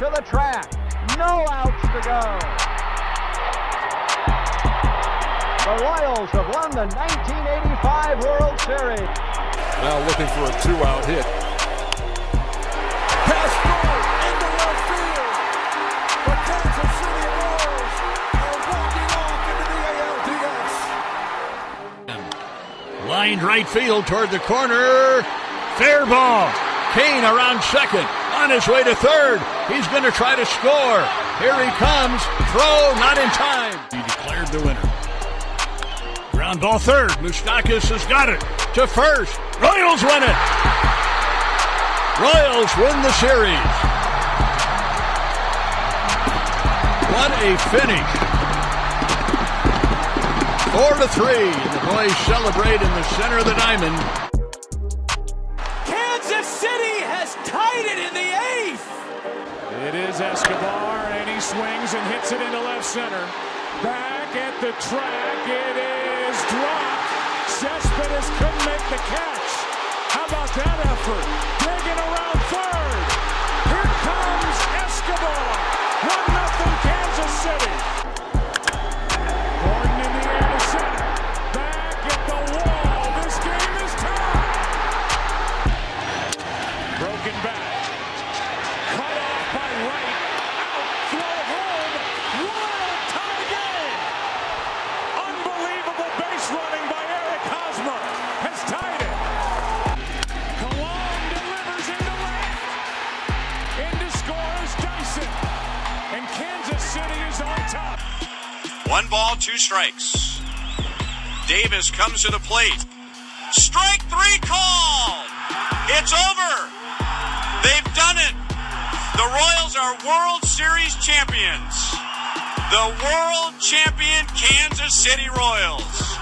to the track. No outs to go. The Royals have won the 1985 World Series. Now looking for a two-out hit. Forward into left field. Kansas City Royals are walking off into the ALDS. Lined right field toward the corner. Fair ball. Cain around second. On his way to third. He's going to try to score. Here he comes. Throw not in time. He declared the winner. Ground ball third. Moustakas has got it. To first. Royals win it. Royals win the series. What a finish. Four to three. And the boys celebrate in the center of the diamond. And hits it into left center. Back at the track, it is dropped. Cespedes couldn't make the catch. How about that effort? Digging around third. Here comes Escobar. 1 nothing Kansas City. Gordon in the air to center. Back at the wall. This game is tied. Broken back. One ball, two strikes. Davis comes to the plate. Strike three called. It's over. They've done it. The Royals are World Series champions. The world champion Kansas City Royals.